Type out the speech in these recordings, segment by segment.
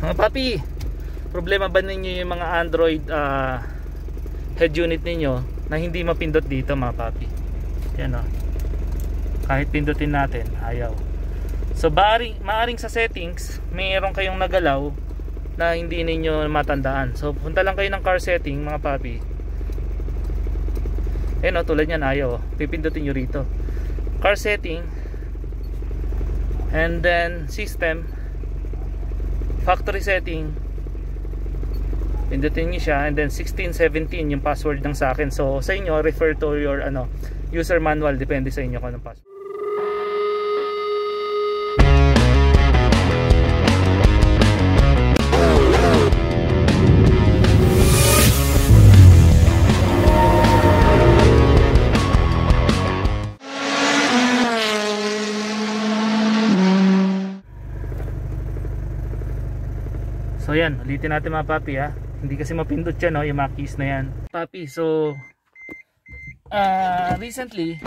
Mga papi, problema ba ninyo yung mga Android uh, head unit ninyo na hindi mapindot dito mga papi? Yan o. Oh. Kahit pindutin natin, ayaw. So maaring, maaring sa settings, mayroon kayong nagalaw na hindi ninyo matandaan. So punta lang kayo ng car setting mga papi. Ayan o, oh, tulad yan ayaw. Pipindutin nyo rito. Car setting. And then system factory setting pindutin niyo siya and then 1617 yung password ng sa akin. So sa inyo refer to your ano user manual depende sa inyo kung anong password So yan, ulitin natin mga papi ha. Hindi kasi mapindot yan no, yung mga keys na yan. Papi, so uh, recently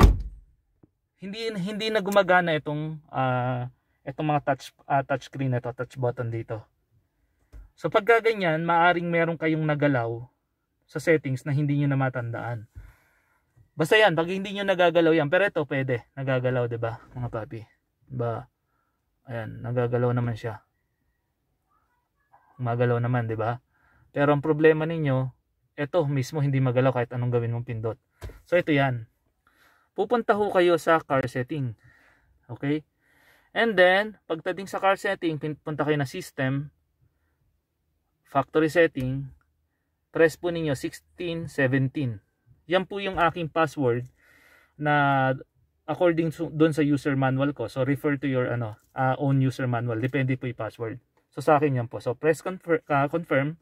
hindi hindi na gumagana itong uh, itong mga touch uh, touch screen na to, touch button dito. So pag ganyan, maaring meron kayong nagalaw sa settings na hindi niyo na matandaan. Basta yan, pag hindi niyo nagagalaw yan, pero ito pwede, nagagalaw 'di ba, mga papi? Ba? Ayan, nagagalaw naman siya magalaw naman, 'di ba? Pero ang problema ninyo, ito mismo hindi magalaw kahit anong gawin mong pindot. So ito 'yan. Pupunta ho kayo sa car setting. Okay? And then, pagdating sa car setting, punta kayo na system, factory setting, press po ninyo 1617. Yan po yung aking password na according doon sa user manual ko. So refer to your ano, uh, own user manual. Depende po yung password. So sa akin yan po. So press confirm, uh, confirm.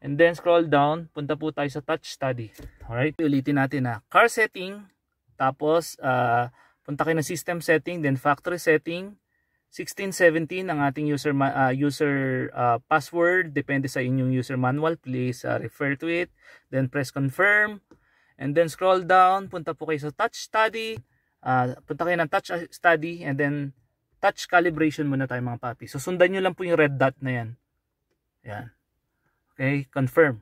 And then scroll down. Punta po tayo sa touch study. Alright, ulitin natin na car setting, tapos uh, punta kayo na system setting, then factory setting, 1617 ang ating user uh, user uh, password. Depende sa inyong user manual. Please uh, refer to it. Then press confirm. And then scroll down. Punta po kayo sa touch study. Uh, punta kayo ng touch study. And then touch calibration muna tayo mga papi. So sundan nyo lang po yung red dot na yan. Yan. Okay, confirm.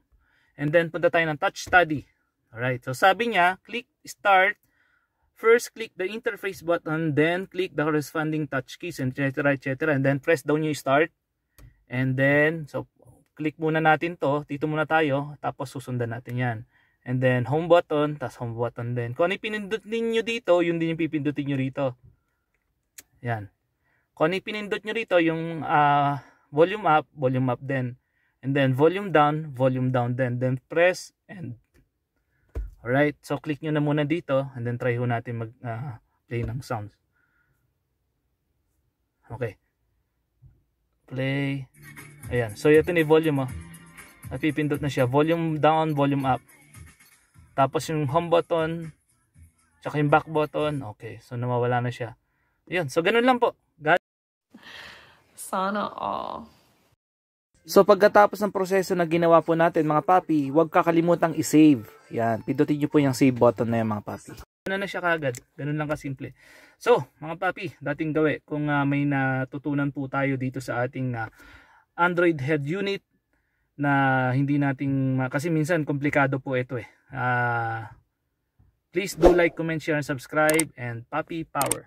And then punta tayo ng touch study. Alright, so sabi niya, click start. First, click the interface button, then click the corresponding touch keys, etc. etc. And then press down yung start. And then, so click muna natin to. Dito muna tayo. Tapos susundan natin yan. And then home button, tapos home button din. Kung ano yung pinindot ninyo dito, yun din yung pipindutin nyo rito. Yan. Kung ano pinindot nyo rito, yung uh, volume up, volume up din. And then volume down, volume down din. Then press and Alright, so click nyo na muna dito and then try ho natin mag uh, play ng sounds. Okay. Play. Ayan. So ito ni volume oh. Napipindot na siya. Volume down, volume up. Tapos yung home button, tsaka yung back button. Okay. So nawawala na siya. Ayan. So ganun lang po. Sana all. So pagkatapos ng proseso na ginawa po natin mga papi, huwag kakalimutang i-save. Yan, pindutin nyo po yung save button na yan mga papi. Ano na siya kagad, ganun lang kasimple. So mga papi, dating gawi, kung uh, may natutunan po tayo dito sa ating uh, Android head unit na hindi nating, uh, kasi minsan komplikado po ito eh. Uh, please do like, comment, share, and subscribe and papi power.